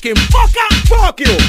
fucking fucker. Fuck you.